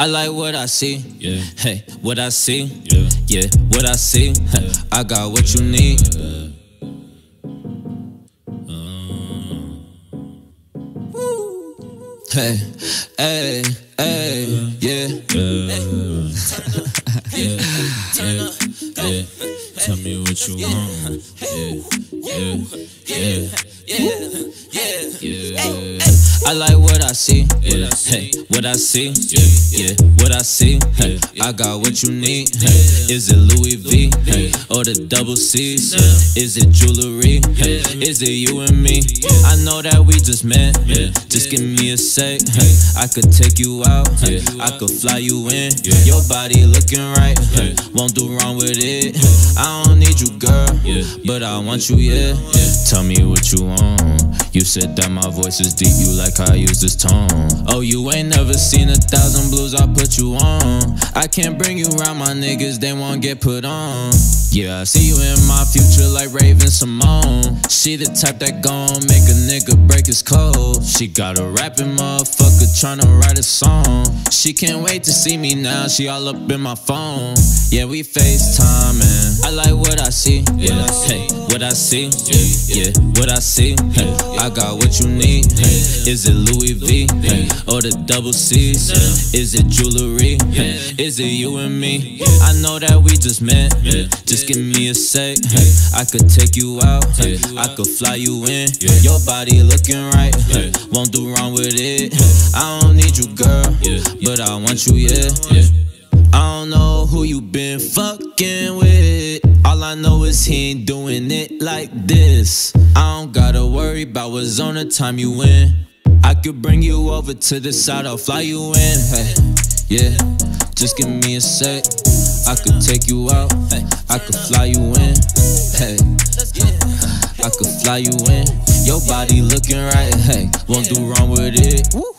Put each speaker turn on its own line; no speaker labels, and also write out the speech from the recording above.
I like what I see.
Yeah.
Hey, what I see.
Yeah.
Yeah, what I see. Hey, I got what you need. Uh. Hey, hey, hey, yeah.
Yeah, yeah, yeah. Tell me what you want. Yeah, yeah, yeah, yeah.
I like what I see.
Yeah.
Hey, what I see.
Yeah.
What I see. Hey, I got what you need. Hey, is it Louis V? Hey, or the double C's? Is it jewelry? Hey, is it you and me? I know that we just met.
Yeah.
Just give me a sec. Hey, I could take you out. Hey, I could fly you in. Your body looking right. Hey, won't do wrong with it. I don't need you, girl. But I want you, yeah. Tell me what you want. You said that my voice is deep, you like how I use this tone. Oh, you ain't never seen a thousand blues, I put you on. I can't bring you around my niggas, they won't get put on. Yeah, I see you in my future like Raven Symone. She the type that gon' make a nigga break his code. She got a rapping motherfucker tryna write a song. She can't wait to see me now, she all up in my phone. Yeah, we FaceTime, man. I like what I see. Yeah, hey, what I see. Yeah, what I see. Hey, I got what you need. Hey, is it Louis V? Hey, or the double C's? Is it jewelry? Is it you and me? I know that we just met. Just give me a sec. Hey, I could take you out. Hey, I could fly you in. Your body looking right. Hey, won't do wrong with it. I don't need you, girl, but I want you, yeah. I don't know who you been fucking with. All I know is he ain't doing it like this. I don't gotta worry about what's on the time you in. I could bring you over to the side, I'll fly you in. Hey, yeah, just give me a sec. I could take you out, hey, I could fly you in. Hey, I could fly you in. Your body looking right, hey, won't do wrong with it.